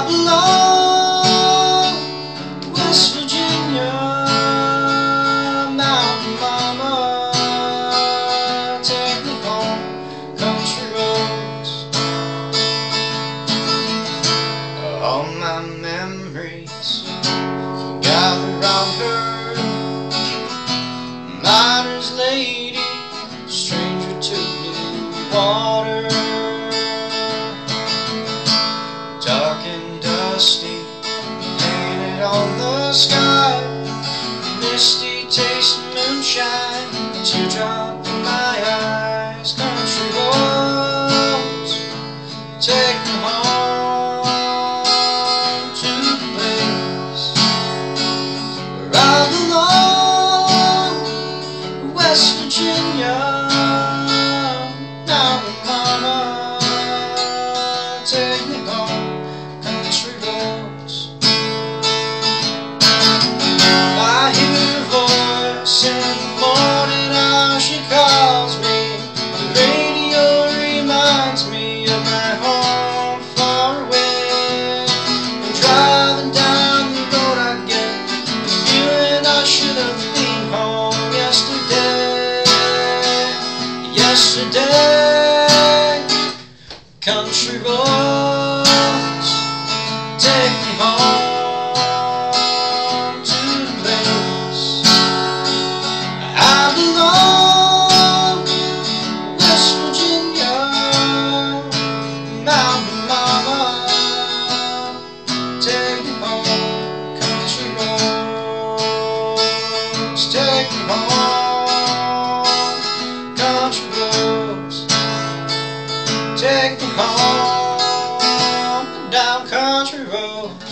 I belong, West Virginia, Mountain Mama, take me home, country roads. All my memories gather round her, miner's lady, stranger to blue water. Painted on the sky. Misty taste of moonshine, teardrop in my eyes. Country roads, take me home to the place where I belong, West Virginia. Now, Mama, take me home, I hear voice in the morning, she calls me. The radio reminds me of my home far away. Driving down the road, I should have been home yesterday. Yesterday, country home. roads, take me home down country roads.